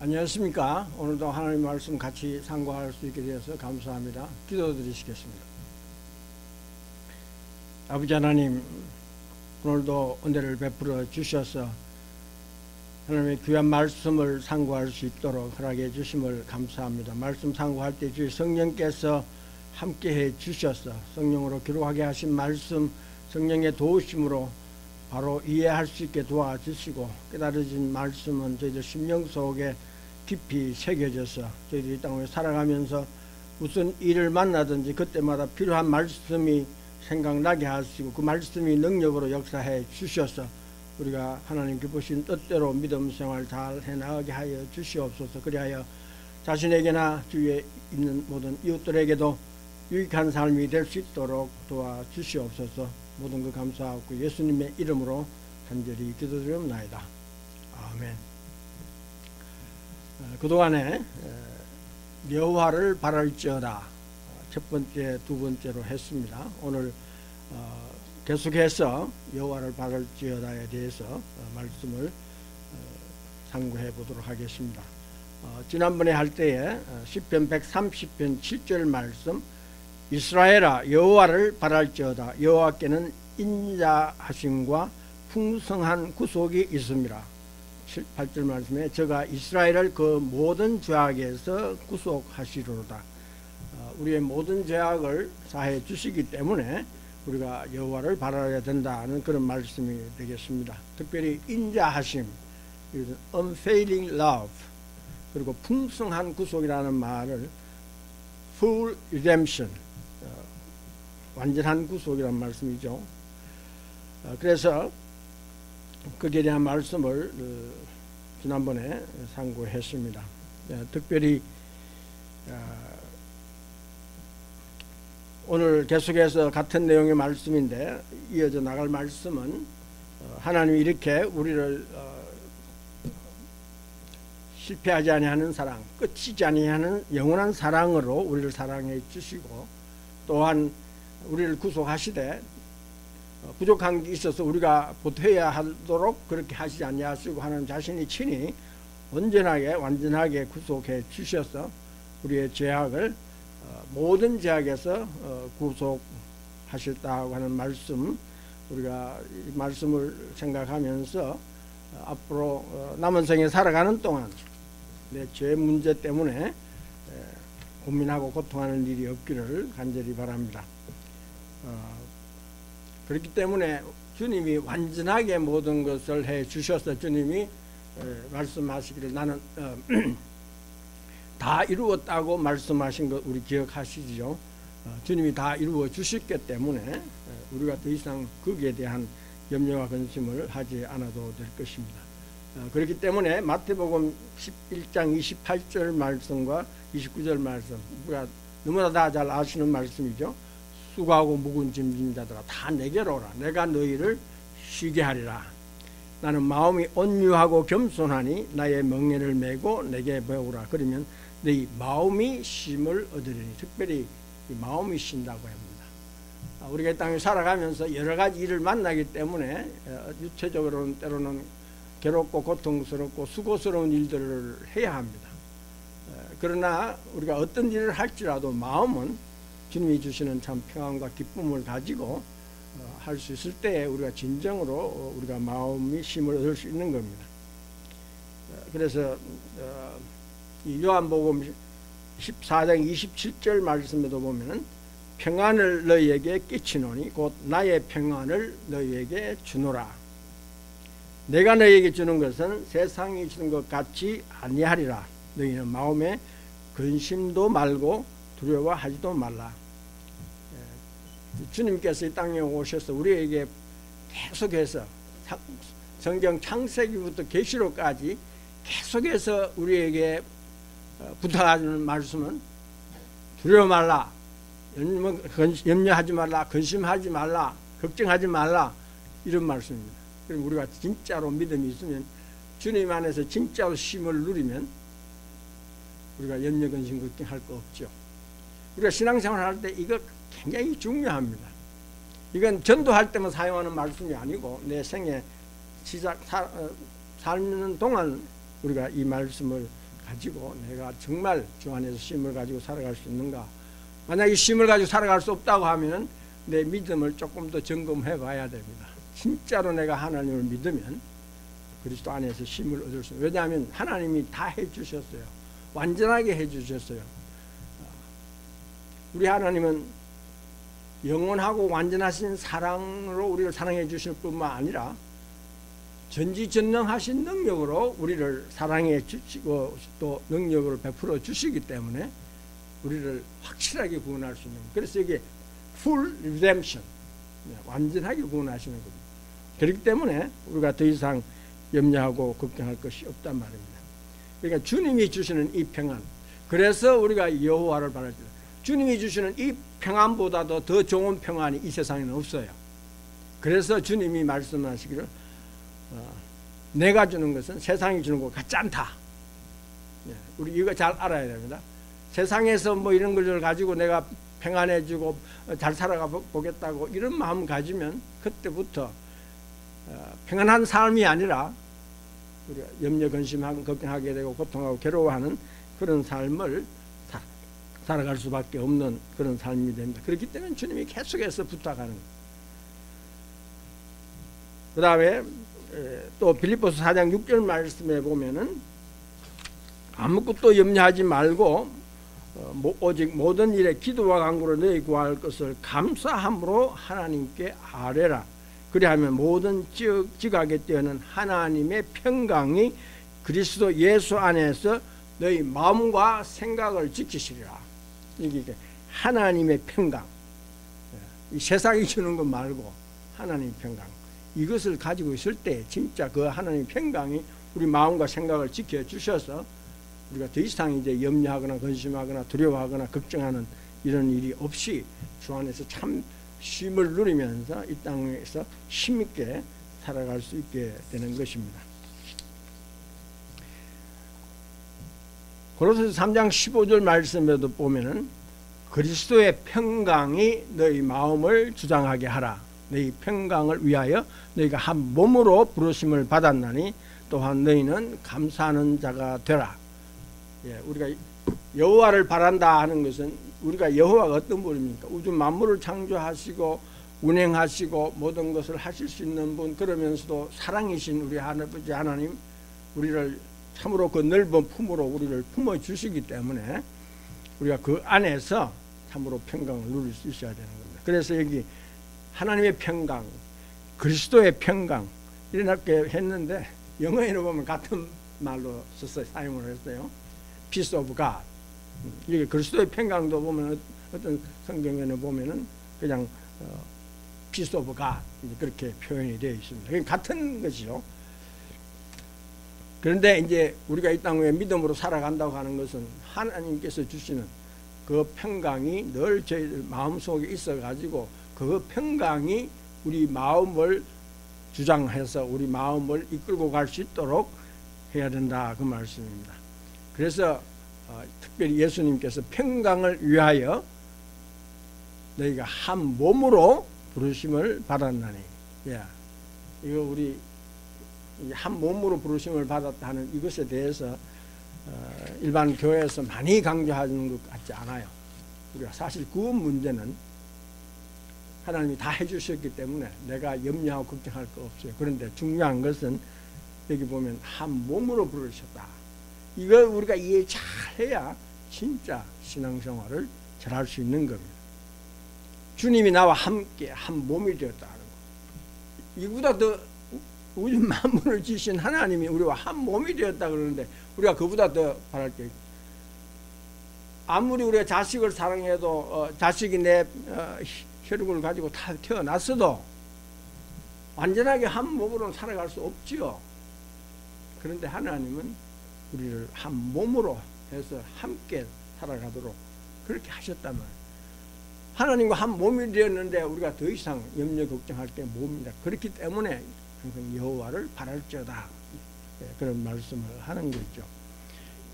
안녕하십니까. 오늘도 하나님 말씀 같이 상고할 수 있게 되어서 감사합니다. 기도드리시겠습니다. 아버지 하나님, 오늘도 은혜를 베풀어 주셔서 하나님의 귀한 말씀을 상고할 수 있도록 허락해 주심을 감사합니다. 말씀 상고할 때 주의 성령께서 함께해 주셔서 성령으로 기록하게 하신 말씀 성령의 도우심으로 바로 이해할 수 있게 도와주시고 깨달아진 말씀은 저희들 심령 속에 깊이 새겨져서 저희들이 땅에 살아가면서 무슨 일을 만나든지 그때마다 필요한 말씀이 생각나게 하시고 그 말씀이 능력으로 역사해 주셔서 우리가 하나님 기쁘신 뜻대로 믿음 생활 잘 해나가게 하여 주시옵소서. 그리하여 자신에게나 주위에 있는 모든 이웃들에게도 유익한 삶이 될 수 있도록 도와주시옵소서 모든 것 감사하고 예수님의 이름으로 간절히 기도드리옵나이다. 아멘 어, 그동안에 여호와를 바랄지어다 첫 번째 두 번째로 했습니다. 오늘 어, 계속해서 여호와를 바랄지어다에 대해서 어, 말씀을 상고해 보도록 하겠습니다. 지난번에 할 때에 10편 130편 7절 말씀 이스라엘아 여호와를 바랄지어다 여호와께는 인자하심과 풍성한 구속이 있습니다. 7, 8절 말씀에 저가 이스라엘을 그 모든 죄악에서 구속하시리로다. 어, 우리의 모든 죄악을 사해 주시기 때문에 우리가 여호와를 바라야 된다는 그런 말씀이 되겠습니다. 특별히 인자하심, unfailing love, 그리고 풍성한 구속이라는 말을 full redemption, 어, 완전한 구속이라는 말씀이죠. 어, 그래서 거기에 대한 말씀을 지난번에 상고했습니다. 예, 특별히 아, 오늘 계속해서 같은 내용의 말씀인데 이어져 나갈 말씀은 어, 하나님이 이렇게 우리를 어, 실패하지 아니하는 사랑, 끝이지 아니하는 영원한 사랑으로 우리를 사랑해 주시고 또한 우리를 구속하시되 어, 부족한 게 있어서 우리가 보태야 하도록 그렇게 하시지 아니하시고 하는 자신이 친히 온전하게 완전하게 구속해 주셔서 우리의 죄악을 어, 모든 죄악에서 어, 구속하셨다고 하는 말씀 우리가 이 말씀을 생각하면서 앞으로 남은 생에 살아가는 동안 내 죄 문제 때문에 고민하고 고통하는 일이 없기를 간절히 바랍니다. 그렇기 때문에 주님이 완전하게 모든 것을 해 주셔서 주님이 말씀하시기를 나는 어, 다 이루었다고 말씀하신 것 우리 기억하시죠? 어, 주님이 다 이루어 주셨기 때문에 우리가 더 이상 거기에 대한 염려와 근심을 하지 않아도 될 것입니다. 어, 그렇기 때문에 마태복음 11장 28절 말씀과 29절 말씀. 우리가 너무나 다 잘 아시는 말씀이죠. 수고하고 묵은 짐진 자들아 다 내게로 오라. 내가 너희를 쉬게 하리라. 나는 마음이 온유하고 겸손하니 나의 멍에를 메고 내게 배우라. 그러면 너희 마음이 쉼을 얻으리니 특별히 마음이 쉰다고 합니다. 아, 우리가 이 땅에 살아가면서 여러 가지 일을 만나기 때문에 어, 유체적으로는 때로는 괴롭고 고통스럽고 수고스러운 일들을 해야 합니다. 어, 그러나 우리가 어떤 일을 할지라도 마음은 주님이 주시는 참 평안과 기쁨을 가지고 어, 할수 있을 때 우리가 진정으로 어, 우리가 마음이 힘을 얻을 수 있는 겁니다. 어, 그래서 이 요한복음 14장 27절 말씀에도 보면은 평안을 너희에게 끼치노니 곧 나의 평안을 너희에게 주노라. 내가 너희에게 주는 것은 세상이 주는 것 같이 아니하리라. 너희는 마음에 근심도 말고 두려워하지도 말라. 주님께서 이 땅에 오셔서 우리에게 계속해서 성경 창세기부터 계시록까지 계속해서 우리에게 어, 부탁하는 말씀은 두려워 말라. 염려하지 말라. 근심하지 말라. 걱정하지 말라. 이런 말씀입니다. 그럼 우리가 진짜로 믿음이 있으면 주님 안에서 진짜로 쉼을 누리면 우리가 염려 근심 걱정할 거 없죠 우리가 신앙생활 할 때 이거 굉장히 중요합니다. 이건 전도할 때만 사용하는 말씀이 아니고 내 생에 시작 사, 어, 살는 동안 우리가 이 말씀을 가지고 내가 정말 주 안에서 쉼을 가지고 살아갈 수 있는가? 만약에 쉼을 가지고 살아갈 수 없다고 하면은 내 믿음을 조금 더 점검해 봐야 됩니다. 진짜로 내가 하나님을 믿으면 그리스도 안에서 쉼을 얻을 수. 왜냐하면 하나님이 다 해주셨어요. 완전하게 해주셨어요. 우리 하나님은 영원하고 완전하신 사랑으로 우리를 사랑해 주실 뿐만 아니라 전지전능하신 능력으로 우리를 사랑해 주시고 또 능력을 베풀어 주시기 때문에 우리를 확실하게 구원할 수 있는 그래서 이게 full redemption 완전하게 구원하시는 겁니다. 그렇기 때문에 우리가 더 이상 염려하고 걱정할 것이 없단 말입니다. 그러니까 주님이 주시는 이 평안 그래서 우리가 여호와를 바라죠. 주님이 주시는 이 평안보다도 더 좋은 평안이 이 세상에는 없어요. 그래서 주님이 말씀하시기를 어, 내가 주는 것은 세상이 주는 것 같지 않다. 예, 우리 이거 잘 알아야 됩니다. 세상에서 뭐 이런 걸 가지고 내가 평안해지고 잘 살아가 보겠다고 이런 마음 가지면 그때부터 어, 평안한 삶이 아니라 우리가 염려 근심하고 걱정하게 되고 고통하고 괴로워하는 그런 삶을 살아갈 수밖에 없는 그런 삶이 됩니다. 그렇기 때문에 주님이 계속해서 부탁하는. 그 다음에 또 빌립보서 4장 6절 말씀에 보면은 아무것도 염려하지 말고 어, 오직 모든 일에 기도와 간구로 너희 구할 것을 감사함으로 하나님께 아뢰라. 그리하면 모든 지각에 뛰어는 하나님의 평강이 그리스도 예수 안에서 너희 마음과 생각을 지키시리라. 이게 하나님의 평강. 이 세상이 주는 것 말고 하나님 평강. 이것을 가지고 있을 때 진짜 그 하나님 평강이 우리 마음과 생각을 지켜 주셔서 우리가 더 이상 이제 염려하거나 근심하거나 두려워하거나 걱정하는 이런 일이 없이 주 안에서 참 쉼을 누리면서 이 땅에서 힘있게 살아갈 수 있게 되는 것입니다. 고로새서 3장 15절 말씀에도 보면은 그리스도의 평강이 너희 마음을 주장하게 하라. 너희 평강을 위하여 너희가 한 몸으로 부르심을 받았나니 또한 너희는 감사하는 자가 되라. 예, 우리가 여호와를 바란다 하는 것은 우리가 여호와가 어떤 분입니까? 우주 만물을 창조하시고 운행하시고 모든 것을 하실 수 있는 분 그러면서도 사랑이신 우리 하나님 하나님 우리를 참으로 그 넓은 품으로 우리를 품어 주시기 때문에 우리가 그 안에서 참으로 평강을 누릴 수 있어야 되는 겁니다. 그래서 여기 하나님의 평강, 그리스도의 평강 이렇게 했는데 영어에는 보면 같은 말로 써서 사용을 했어요. Peace of God. 이게 그리스도의 평강도 보면 어떤 성경에는 보면은 그냥 어, Peace of God 그렇게 표현이 되어 있습니다. 같은 것이죠. 그런데 이제 우리가 이 땅에 믿음으로 살아간다고 하는 것은 하나님께서 주시는 그 평강이 늘 저희들 마음속에 있어 가지고 그 평강이 우리 마음을 주장해서 우리 마음을 이끌고 갈 수 있도록 해야 된다 그 말씀입니다. 그래서 어, 특별히 예수님께서 평강을 위하여 너희가 한 몸으로 부르심을 받았나니. 예. 이거 우리 한 몸으로 부르심을 받았다는 이것에 대해서 어, 일반 교회에서 많이 강조하는 것 같지 않아요. 우리가 사실 그 문제는 하나님이 다 해주셨기 때문에 내가 염려하고 걱정할 거 없어요. 그런데 중요한 것은 여기 보면 한 몸으로 부르셨다. 이걸 우리가 이해 잘 해야 진짜 신앙생활을 잘할 수 있는 겁니다. 주님이 나와 함께 한 몸이 되었다는 거. 이보다 더 우주 만물을 지신 하나님이 우리와 한 몸이 되었다 그러는데 우리가 그보다 더 바랄 게 아무리 우리가 자식을 사랑해도 어, 자식이 내 어, 혈육을 가지고 다 태어났어도 완전하게 한 몸으로 살아갈 수 없지요. 그런데 하나님은 우리를 한 몸으로 해서 함께 살아가도록 그렇게 말이에요. 하나님과 한 몸이 되었는데 우리가 더 이상 염려 걱정할 게 몸이다. 그렇기 때문에 항상 여호와를 바랄지어다. 예, 그런 말씀을 하는 거죠.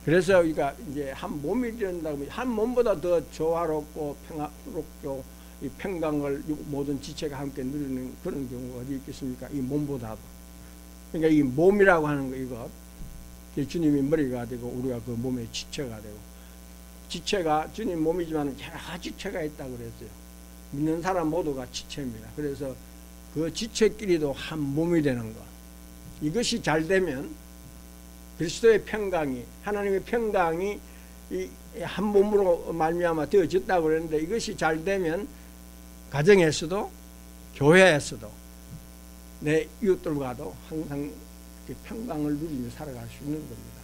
그래서 우리가 이제 한 몸이 된다고 한 몸보다 더 조화롭고 평화롭고 이 평강을 모든 지체가 함께 누리는 그런 경우가 어디 있겠습니까? 이 몸보다도. 그러니까 이 몸이라고 하는 거 이거 주님이 머리가 되고 우리가 그 몸의 지체가 되고 지체가 주님 몸이지만 여러 지체가 있다고 그랬어요. 믿는 사람 모두가 지체입니다. 그래서 그 지체끼리도 한 몸이 되는 것. 이것이 잘 되면 그리스도의 평강이 하나님의 평강이 한 몸으로 말미암아 되어졌다고 그랬는데 이것이 잘 되면 가정에서도 교회에서도 내 이웃들과도 항상 평강을 누리며 살아갈 수 있는 겁니다.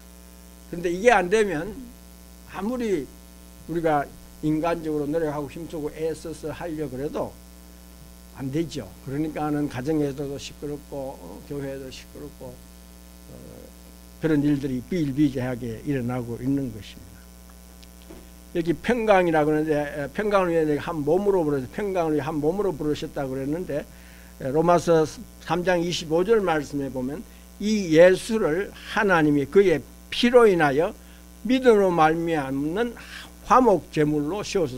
그런데 이게 안 되면 아무리 우리가 인간적으로 노력하고 힘쓰고 애써서 하려 그래도 안 되죠. 그러니까는 가정에서도 시끄럽고 어, 교회도 시끄럽고 어, 그런 일들이 비일비재하게 일어나고 있는 것입니다. 여기 평강이라고 하는데 평강을 위해 한 몸으로 부르셔 평강을 위해 한 몸으로 부르셨다고 그랬는데 로마서 3장 25절 말씀에 보면 이 예수를 하나님이 그의 피로 인하여 믿음으로 말미암는 화목 제물로 씌워서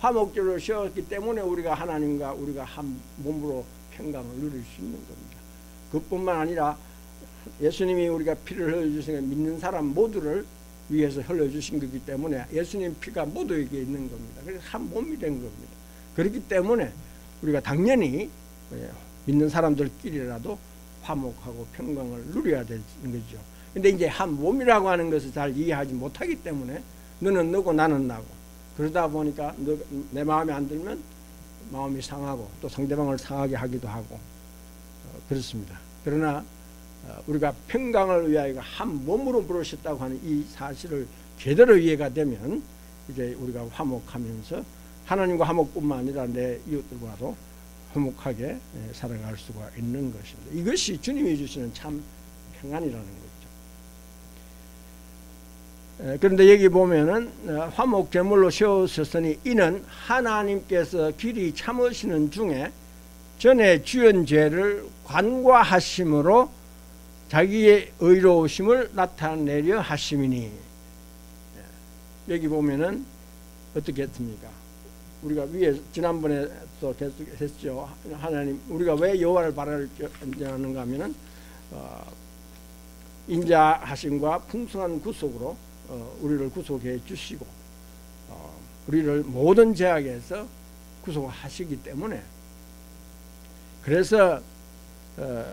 화목 제물로 씌웠기 때문에 우리가 하나님과 우리가 한 몸으로 평강을 누릴 수 있는 겁니다. 그뿐만 아니라 예수님이 우리가 피를 흘려주신 믿는 사람 모두를 위해서 흘려주신 거기 때문에 예수님 피가 모두에게 있는 겁니다. 그래서 한 몸이 된 겁니다. 그렇기 때문에 우리가 당연히 예, 믿는 사람들끼리라도 화목하고 평강을 누려야 되는 거죠. 근데 이제 한 몸이라고 하는 것을 잘 이해하지 못하기 때문에 너는 너고 나는 나고 그러다 보니까 너, 내 마음에 안 들면 마음이 상하고 또 상대방을 상하게 하기도 하고 어, 그렇습니다. 그러나 어, 우리가 평강을 위하여 한 몸으로 부르셨다고 하는 이 사실을 제대로 이해가 되면 이제 우리가 화목하면서 하나님과 화목뿐만 아니라 내 이웃들과도 화목하게 예, 살아갈 수가 있는 것입니다. 이것이 주님이 주시는 참 평안이라는 거죠. 예, 그런데 여기 보면은 어, 화목 제물로 세우셨으니 이는 하나님께서 길이 참으시는 중에 전에 지은 죄를 관과하심으로 자기의 의로우심을 나타내려 하심이니 예, 여기 보면은 어떻게 했습니까? 우리가 위에 지난번에 또 했죠. 하나님 우리가 왜 여호와를 바라는가 하면은 어, 인자하심과 풍성한 구속으로 어, 우리를 구속해 주시고 어, 우리를 모든 죄악에서 구속하시기 때문에 그래서 어,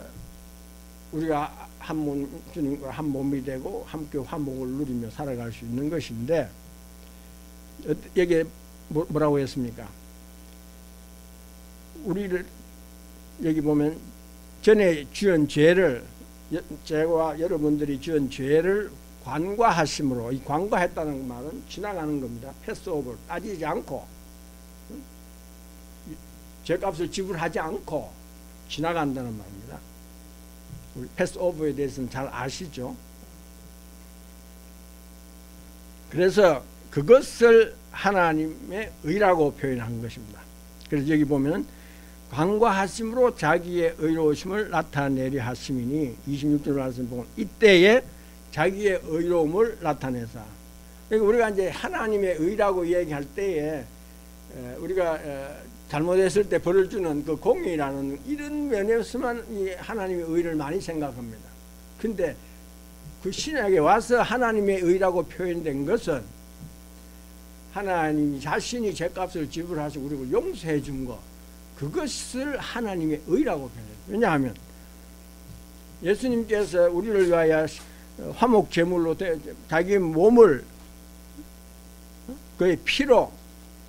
우리가 한 몸, 주님과 한 몸이 되고 함께 화목을 누리며 살아갈 수 있는 것인데 여기에 뭐, 뭐라고 했습니까? 우리를 여기 보면 전에 지은 죄를 제와 여러분들이 지은 죄를 관과하심으로 이 관과했다는 말은 지나가는 겁니다. 패스오버 따지지 않고 죄값을 지불하지 않고 지나간다는 말입니다. 우리 패스오버에 대해서는 잘 아시죠? 그래서 그것을 하나님의 의라고 표현한 것입니다. 그래서 여기 보면 광과하심으로 자기의 의로우심을 나타내려 하심이니 26절 말씀 보면 이때에 자기의 의로움을 나타내사 그러니까 우리가 이제 하나님의 의라고 얘기할 때에 우리가 잘못했을 때 벌을 주는 그 공의라는 이런 면에서만 하나님의 의를 많이 생각합니다. 근데 그 신약에 와서 하나님의 의라고 표현된 것은 하나님 자신이 죄값을 지불하시고 우리를 용서해 준 것, 그것을 하나님의 의라고 표현해요. 왜냐하면 예수님께서 우리를 위하여 화목 제물로 자기 몸을 그의 피로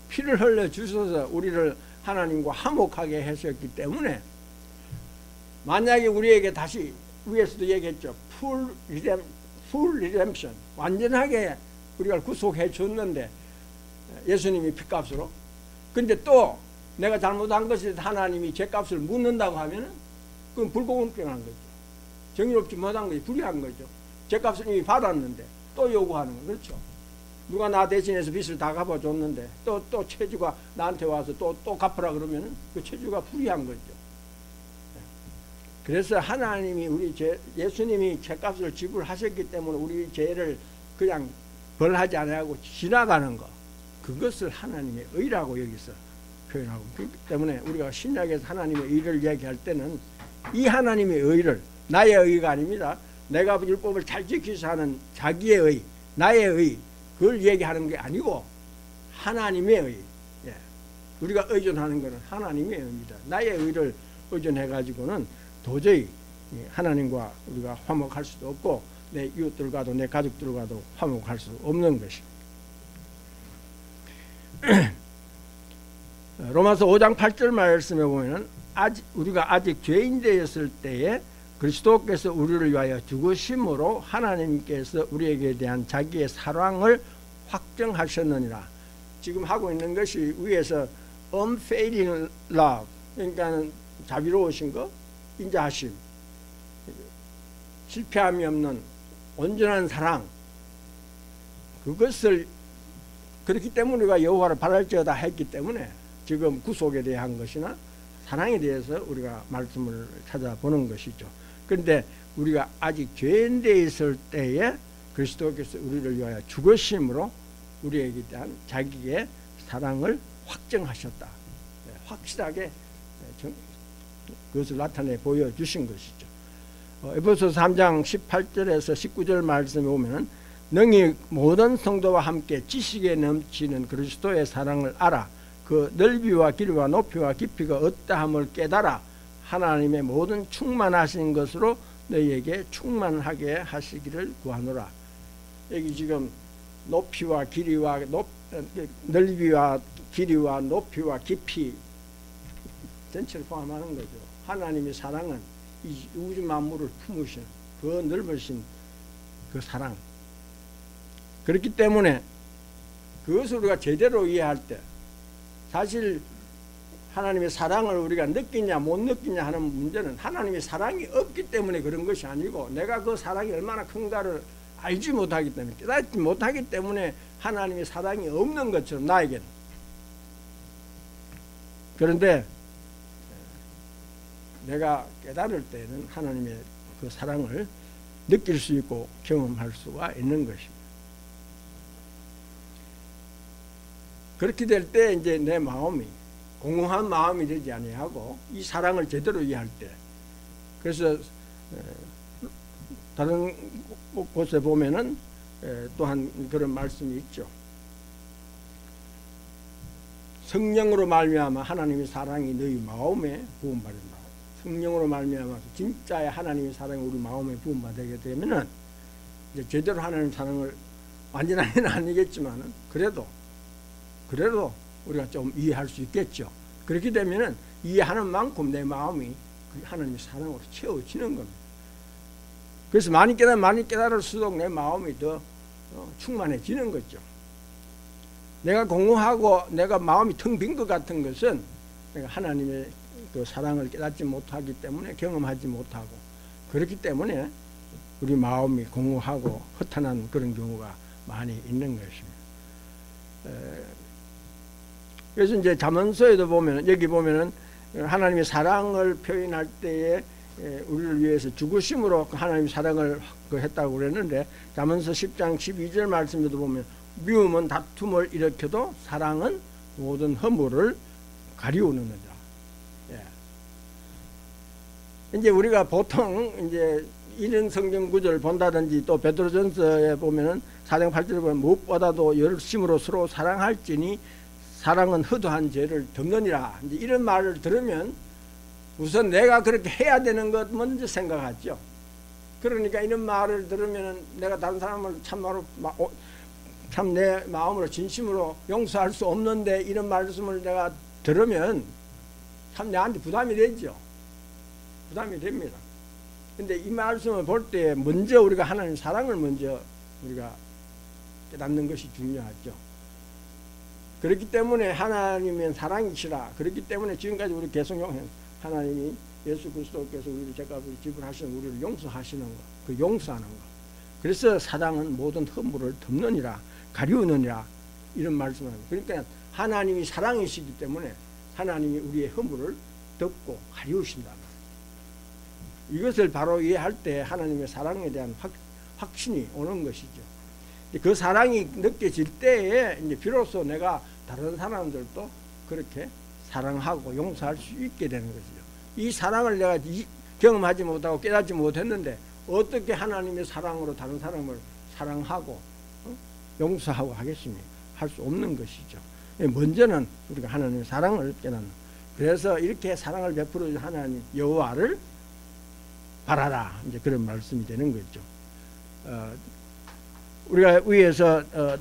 피를 흘려 주셔서 우리를 하나님과 화목하게 하셨기 때문에 만약에 우리에게 다시 위에서도 얘기했죠. full redem full redemption 완전하게 우리가 구속해 줬는데 예수님이 피값으로. 근데 또 내가 잘못한 것이 하나님이 죄값을 묻는다고 하면 그건 불공평한 거죠. 정의롭지 못한 것이 불의한 거죠. 죄값을 이미 받았는데 또 요구하는 거 그렇죠. 누가 나 대신해서 빚을 다 갚아줬는데 또, 또 체주가 나한테 와서 또, 또 갚으라 그러면 그 채주가 불의한 거죠. 그래서 하나님이 우리 죄, 예수님이 죄값을 지불하셨기 때문에 우리 죄를 그냥 벌하지 않고 지나가는 거. 그것을 하나님의 의라고 여기서 표현하고 그렇기 때문에 우리가 신약에서 하나님의 의를 얘기할 때는 이 하나님의 의를 나의 의가 아닙니다. 내가 율법을 잘 지키서 하는 자기의 의, 나의 의, 그걸 얘기하는 게 아니고 하나님의 의. 예. 우리가 의존하는 것은 하나님의 의입니다. 나의 의를 의존해 가지고는 도저히 하나님과 우리가 화목할 수도 없고 내 이웃들과도 내 가족들과도 화목할 수 없는 것입니다. 로마서 5장 8절 말씀에 보면은 아직 우리가 아직 죄인 되었을 때에 그리스도께서 우리를 위하여 죽으심으로 하나님께서 우리에게 대한 자기의 사랑을 확정하셨느니라. 지금 하고 있는 것이 위에서 unfailing love 그러니까 자비로우신 거 인자하심 실패함이 없는 온전한 사랑 그것을 그렇기 때문에 우리가 여호와를 바랄지어다 했기 때문에 지금 구속에 대한 것이나 사랑에 대해서 우리가 말씀을 찾아보는 것이죠. 그런데 우리가 아직 죄인 되 있을 때에 그리스도께서 우리를 위하여 죽으심으로 우리에게 대한 자기의 사랑을 확정하셨다. 네, 확실하게 네, 그것을 나타내 보여주신 것이죠. 어, 에베소 3장 18절에서 19절 말씀에 보면 능히 모든 성도와 함께 지식에 넘치는 그리스도의 사랑을 알아 그 넓이와 길이와 높이와 깊이가 어떠함을 깨달아 하나님의 모든 충만하신 것으로 너희에게 충만하게 하시기를 구하노라. 여기 지금 높이와 길이와 높, 넓이와 길이와 높이와 깊이 전체를 포함하는 거죠. 하나님의 사랑은 이 우주 만물을 품으신 그 넓으신 그 사랑. 그렇기 때문에 그것을 우리가 제대로 이해할 때 사실 하나님의 사랑을 우리가 느끼냐 못 느끼냐 하는 문제는 하나님의 사랑이 없기 때문에 그런 것이 아니고 내가 그 사랑이 얼마나 큰가를 알지 못하기 때문에 깨닫지 못하기 때문에 하나님의 사랑이 없는 것처럼 나에게는 그런데 내가 깨달을 때는 하나님의 그 사랑을 느낄 수 있고 경험할 수가 있는 것입니다. 그렇게 될 때 이제 내 마음이 공허한 마음이 되지 아니하고 이 사랑을 제대로 이해할 때 그래서 다른 곳에 보면은 또한 그런 말씀이 있죠. 성령으로 말미암아 하나님의 사랑이 너희 마음에 부음받는다. 성령으로 말미암아 진짜의 하나님의 사랑이 우리 마음에 부음받게 되면은 이제 제대로 하나님 사랑을 완전하게는 아니겠지만은 그래도 그래도 우리가 좀 이해할 수 있겠죠. 그렇게 되면은 이해하는 만큼 내 마음이 그 하나님의 사랑으로 채워지는 겁니다. 그래서 많이 깨달아 많이 깨달을수록 내 마음이 더 어, 충만해지는 거죠. 내가 공허하고 내가 마음이 텅 빈 것 같은 것은 내가 하나님의 그 사랑을 깨닫지 못하기 때문에 경험하지 못하고 그렇기 때문에 우리 마음이 공허하고 허탄한 그런 경우가 많이 있는 것입니다. 그래서 이제 자문서에도 보면 여기 보면은 하나님의 사랑을 표현할 때에 우리를 위해서 죽으심으로 하나님 사랑을 그 했다고 그랬는데 자문서 10장 12절 말씀에도 보면 미움은 다툼을 일으켜도 사랑은 모든 허물을 가리우느니라. 예. 이제 우리가 보통 이제 이런 성경 구절을 본다든지 또 베드로전서에 보면은 4장 8절에 보면 무엇보다도 열심으로 서로 사랑할지니 사랑은 허도한 죄를 덮느니라. 이제 이런 말을 들으면 우선 내가 그렇게 해야 되는 것 먼저 생각하죠. 그러니까 이런 말을 들으면 내가 다른 사람을 참말로 참 내 마음으로 진심으로 용서할 수 없는데 이런 말씀을 내가 들으면 참 내한테 부담이 되죠. 부담이 됩니다. 근데 이 말씀을 볼 때 먼저 우리가 하나님 사랑을 먼저 우리가 깨닫는 것이 중요하죠. 그렇기 때문에 하나님은 사랑이시라. 그렇기 때문에 지금까지 우리 계속 하나님이 예수 그리스도께서 우리를 죄값을 지불하시는 우리를 용서하시는 것, 그 용서하는 것. 그래서 사랑은 모든 허물을 덮느니라, 가리우느니라 이런 말씀을 합니다. 그러니까 하나님이 사랑이시기 때문에 하나님이 우리의 허물을 덮고 가리우신다. 이것을 바로 이해할 때 하나님의 사랑에 대한 확, 확신이 오는 것이죠. 그 사랑이 느껴질 때에 이제 비로소 내가 다른 사람들도 그렇게 사랑하고 용서할 수 있게 되는 것이죠. 이 사랑을 내가 경험하지 못하고 깨닫지 못했는데 어떻게 하나님의 사랑으로 다른 사람을 사랑하고 어? 용서하고 하겠습니까? 할 수 없는 것이죠. 예, 먼저는 우리가 하나님의 사랑을 깨닫는. 그래서 이렇게 사랑을 베풀어 준 하나님 여호와를 바라라. 이제 그런 말씀이 되는 거죠. 어, 우리가 위에서 어,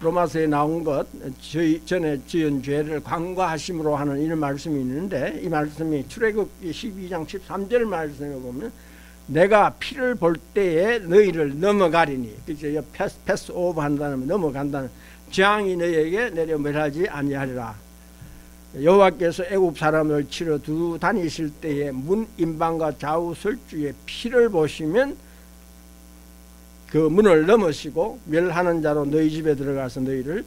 로마서에 나온 것 저희 전에 지은 죄를 관과하심으로 하는 이런 말씀이 있는데 이 말씀이 출애굽 12장 13절 말씀에 보면 내가 피를 볼 때에 너희를 넘어가리니 그죠 패스, 패스 오버 한다는 넘어간다는 재앙이 너희에게 내려 멸하지 아니하리라. 여호와께서 애굽 사람을 치러 두 다니실 때에 문 임방과 좌우 설주에 피를 보시면 그 문을 넘으시고 멸하는 자로 너희 집에 들어가서 너희를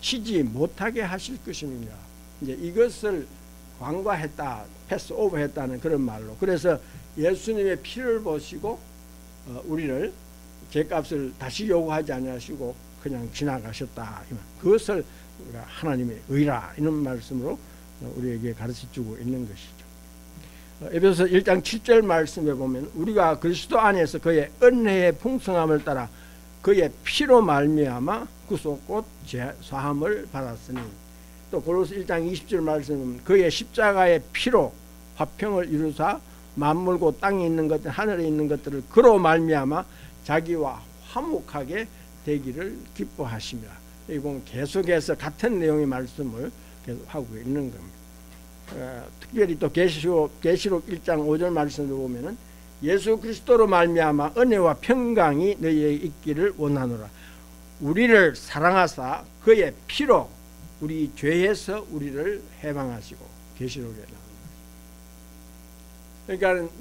치지 못하게 하실 것입니다. 이제 이것을 관과했다, 패스 오버했다는 그런 말로. 그래서 예수님의 피를 보시고 어, 우리를 죄값을 다시 요구하지 아니하시고 그냥 지나가셨다. 그것을 하나님의 의라 이런 말씀으로 우리에게 가르쳐 주고 있는 것이죠. 에베소 1장 7절 말씀에 보면 우리가 그리스도 안에서 그의 은혜의 풍성함을 따라 그의 피로 말미암아 구속 곧죄 사함을 받았으니 또 고로스 1장 20절 말씀은 그의 십자가의 피로 화평을 이루사 만물고 땅에 있는 것들 하늘에 있는 것들을 그로 말미암아 자기와 화목하게 되기를 기뻐하시며 이건 계속해서 같은 내용의 말씀을 계속 하고 있는 겁니다. 어, 특별히 또 계시록 계시록 1장 5절 말씀을 보면은 예수 그리스도로 말미암아 은혜와 평강이 너희에게 있기를 원하노라. 우리를 사랑하사 그의 피로 우리 죄에서 우리를 해방하시고 계시록에 나옵니다. 그러니까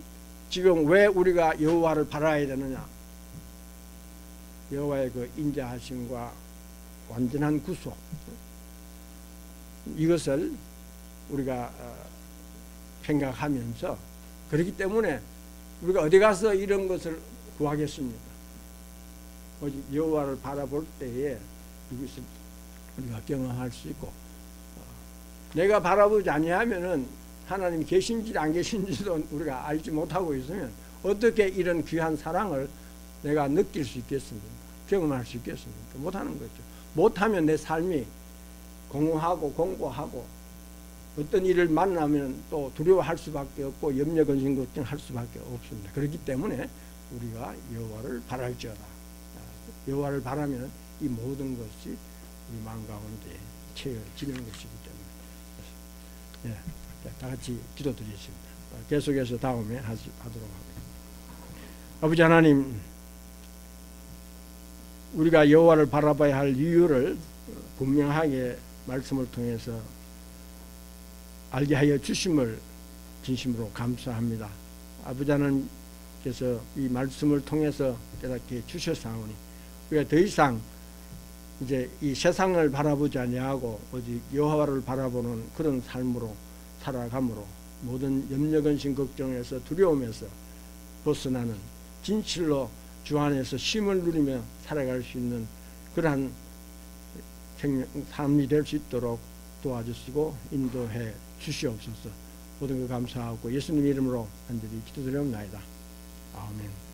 지금 왜 우리가 여호와를 바라야 되느냐? 여호와의 그 인자하심과 완전한 구속 이것을 우리가 어, 생각하면서 그렇기 때문에 우리가 어디 가서 이런 것을 구하겠습니까? 오직 여호와를 바라볼 때에 이것을 우리가 경험할 수 있고 어, 내가 바라보지 아니하면은 하나님 계신지 안 계신지도 우리가 알지 못하고 있으면 어떻게 이런 귀한 사랑을 내가 느낄 수 있겠습니까? 경험할 수 있겠습니까? 못하는 거죠. 못하면 내 삶이 공허하고 공고하고 어떤 일을 만나면 또 두려워할 수밖에 없고 염려 근심 걱정할 수밖에 없습니다. 그렇기 때문에 우리가 여호와를 바랄지어다. 여호와를 바라면 이 모든 것이 우리 마음 가운데 채워지는 것이기 때문에 예, 다 같이 기도드리겠습니다. 계속해서 다음에 하도록 하겠습니다. 아버지 하나님 우리가 여호와를 바라봐야 할 이유를 분명하게 말씀을 통해서 알게 하여 주심을 진심으로 감사합니다. 아버지 하나님께서 이 말씀을 통해서 깨닫게 주셨사오니 우리가 더 이상 이제 이 세상을 바라보지 아니하고 오직 여호와를 바라보는 그런 삶으로 살아감으로 모든 염려 근심 걱정에서 두려움에서 벗어나는 진실로 주 안에서 쉼을 누리며 살아갈 수 있는 그러한 삶이 될 수 있도록 도와주시고 인도해 주시옵소서. 모든 것 감사하고 예수님 이름으로 간절히 기도드리옵나이다. 아멘.